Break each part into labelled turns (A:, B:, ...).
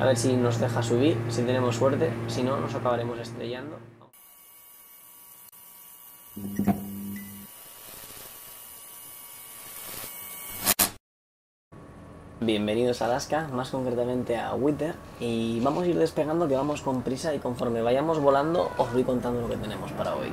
A: A ver si nos deja subir, si tenemos suerte, si no nos acabaremos estrellando. Bienvenidos a Alaska, más concretamente a Wither, y vamos a ir despegando que vamos con prisa y conforme vayamos volando os voy contando lo que tenemos para hoy.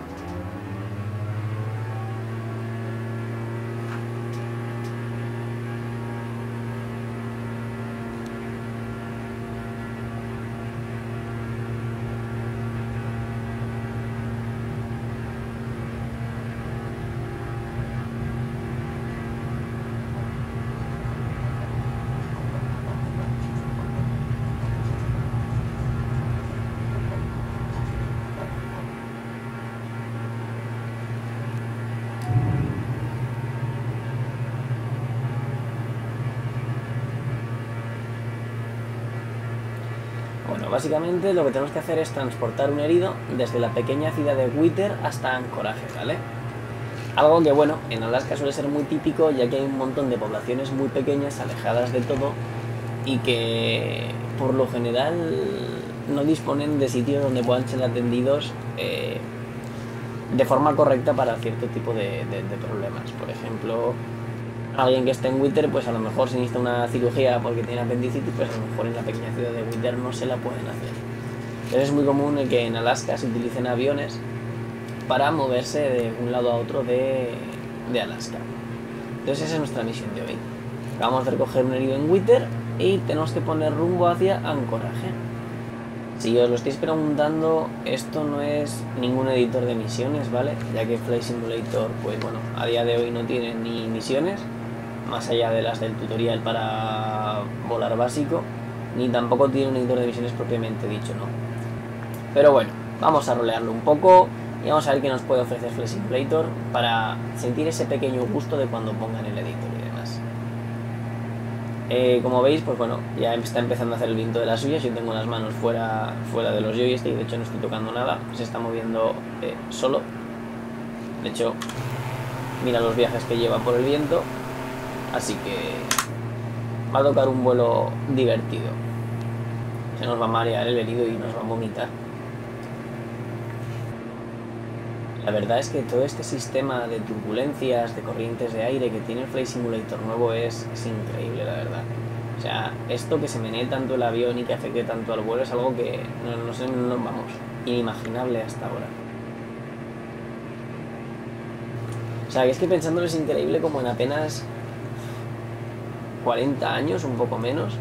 A: Bueno, básicamente lo que tenemos que hacer es transportar un herido desde la pequeña ciudad de Wither hasta Ancoraje, ¿vale? Algo que, bueno, en Alaska suele ser muy típico ya que hay un montón de poblaciones muy pequeñas, alejadas de todo, y que por lo general no disponen de sitios donde puedan ser atendidos eh, de forma correcta para cierto tipo de problemas. Por ejemplo, alguien que esté en Wither, pues a lo mejor se necesita una cirugía porque tiene apendicitis, pues a lo mejor en la pequeña ciudad de Wither no se la pueden hacer. Entonces es muy común que en Alaska se utilicen aviones para moverse de un lado a otro de, de Alaska. Entonces esa es nuestra misión de hoy. Acabamos de recoger un herido en Wither y tenemos que poner rumbo hacia Ancoraje. Si os lo estáis preguntando, esto no es ningún editor de misiones, ¿vale? Ya que Flight Simulator, pues bueno, a día de hoy no tiene ni misiones, más allá de las del tutorial para volar básico, ni tampoco tiene un editor de misiones propiamente dicho, ¿no? Pero bueno, vamos a rolearlo un poco y vamos a ver qué nos puede ofrecer Flight Simulator para sentir ese pequeño gusto de cuando pongan el editor y demás. Eh, como veis, pues bueno, ya está empezando a hacer el viento de las suyas. Yo tengo las manos fuera, fuera de los joysticks, de hecho no estoy tocando nada, se está moviendo eh, solo. De hecho, mira los viajes que lleva por el viento, así que va a tocar un vuelo divertido. Se nos va a marear el herido y nos va a vomitar. La verdad es que todo este sistema de turbulencias, de corrientes de aire que tiene el Flight Simulator nuevo es, increíble, la verdad. O sea, esto que se menee tanto el avión y que afecte tanto al vuelo es algo que no, no sé, no, vamos, inimaginable hasta ahora. O sea, es que pensándolo es increíble como en apenas 40 años, un poco menos,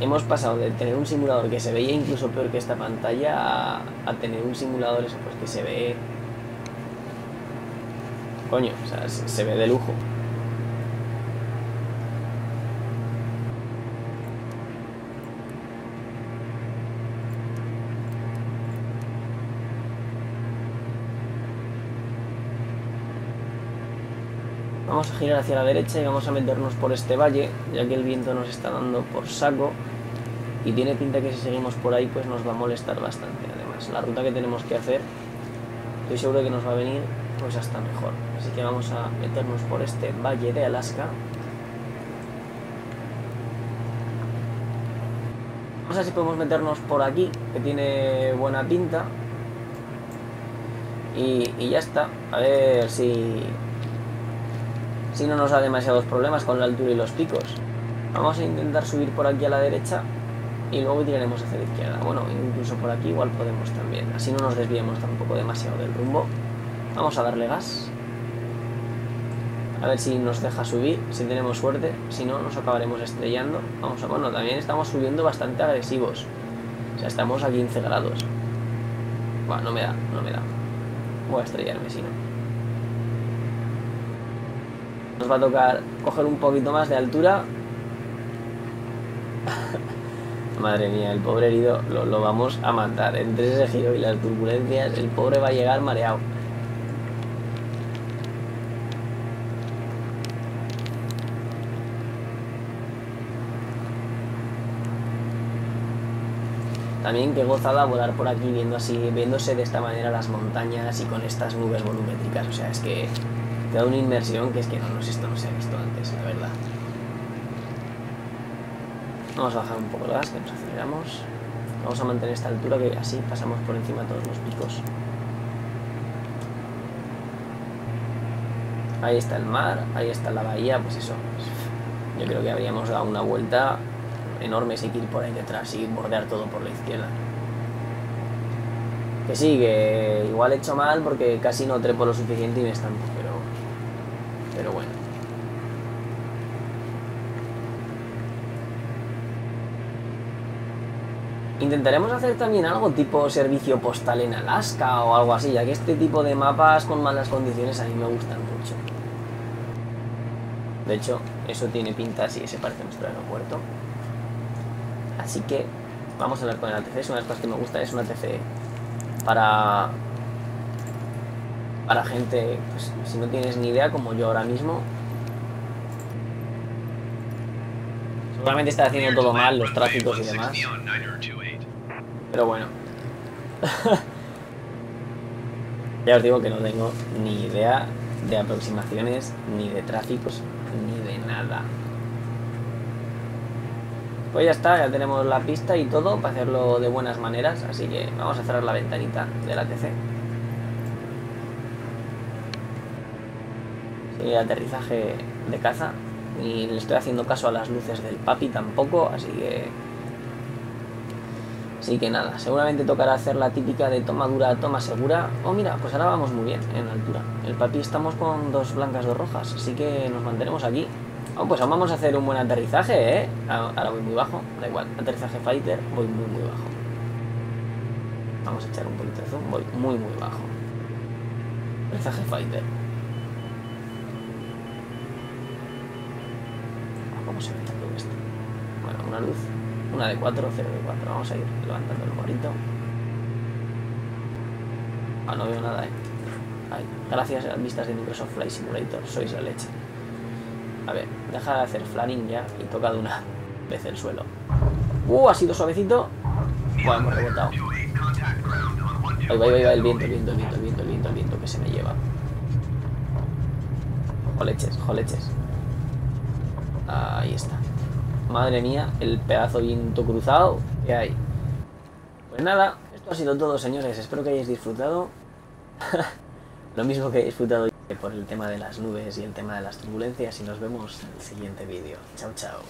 A: hemos pasado de tener un simulador que se veía incluso peor que esta pantalla a, a tener un simulador eso, pues, que se ve Coño, o sea, se se ve de lujo. Vamos a girar hacia la derecha y vamos a meternos por este valle, ya que el viento nos está dando por saco y tiene pinta que si seguimos por ahí pues nos va a molestar bastante. Además, la ruta que tenemos que hacer, estoy seguro que nos va a venir pues hasta mejor. Así que vamos a meternos por este valle de Alaska. Vamos a ver si podemos meternos por aquí, que tiene buena pinta. Y, y ya está. A ver si, si no nos da demasiados problemas con la altura y los picos. Vamos a intentar subir por aquí a la derecha y luego tiraremos hacia la izquierda. Bueno, incluso por aquí igual podemos también. Así no nos desviemos tampoco demasiado del rumbo. Vamos a darle gas. A ver si nos deja subir, si tenemos suerte. Si no, nos acabaremos estrellando. Vamos a... Bueno, también estamos subiendo bastante agresivos. O sea, estamos a 15 grados. Bueno, no me da, no me da. Voy a estrellarme si no. Nos va a tocar coger un poquito más de altura. Madre mía, el pobre herido lo, lo vamos a matar. Entre ese giro y las turbulencias, el pobre va a llegar mareado. También qué gozada volar por aquí viendo así, viéndose de esta manera las montañas y con estas nubes volumétricas. O sea, es que te da una inmersión que es que no, no sé, esto no se ha visto antes, la verdad. Vamos a bajar un poco el gas, que nos aceleramos. Vamos a mantener esta altura que así pasamos por encima de todos los picos. Ahí está el mar, ahí está la bahía, pues eso. Yo creo que habríamos dado una vuelta enorme si ir por ahí detrás y bordear todo por la izquierda. Que sí, que igual he hecho mal porque casi no trepo lo suficiente y me están pero, bueno. Intentaremos hacer también algo tipo servicio postal en Alaska o algo así, ya que este tipo de mapas con malas condiciones a mí me gustan mucho. De hecho, eso tiene pinta así, se parece nuestro aeropuerto. Así que vamos a hablar con el ATC, es una de las cosas que me gusta, es un ATC para para gente, pues, si no tienes ni idea, como yo ahora mismo, seguramente está haciendo todo mal, los tráficos y demás. Pero bueno. ya os digo que no tengo ni idea de aproximaciones, ni de tráficos, ni de nada. Pues ya está, ya tenemos la pista y todo para hacerlo de buenas maneras, así que vamos a cerrar la ventanita del ATC. Sí, aterrizaje de caza. Y le estoy haciendo caso a las luces del papi tampoco, así que Así que nada, seguramente tocará hacer la típica de toma dura, toma segura. Oh, mira, pues ahora vamos muy bien en altura. El papi estamos con dos blancas, dos rojas, así que nos mantenemos aquí. Oh, pues vamos a hacer un buen aterrizaje, ¿eh? Ahora voy muy bajo, da igual. Aterrizaje fighter, voy muy, muy bajo. Vamos a echar un poquito de zoom, voy muy, muy bajo. Aterrizaje fighter. ¿Cómo se ve todo esto? Bueno, una luz una de 4, 0 de 4. Vamos a ir levantando el morito. Ah, no veo nada, eh. gracias a las vistas de Microsoft Flight Simulator, sois la leche. A ver, deja de hacer flaring ya y toca de una vez el suelo. Uh, ha sido suavecito. Bueno, hemos rebotado. Ahí va, ahí va, el viento, el viento, el viento, el viento, el viento, el viento que se me lleva. Joleches, joleches. Ahí está. Madre mía, el pedazo viento cruzado que hay. Pues nada, esto ha sido todo, señores. Espero que hayáis disfrutado. Lo mismo que he disfrutado por el tema de las nubes y el tema de las turbulencias. Y nos vemos en el siguiente vídeo. Chao, chao.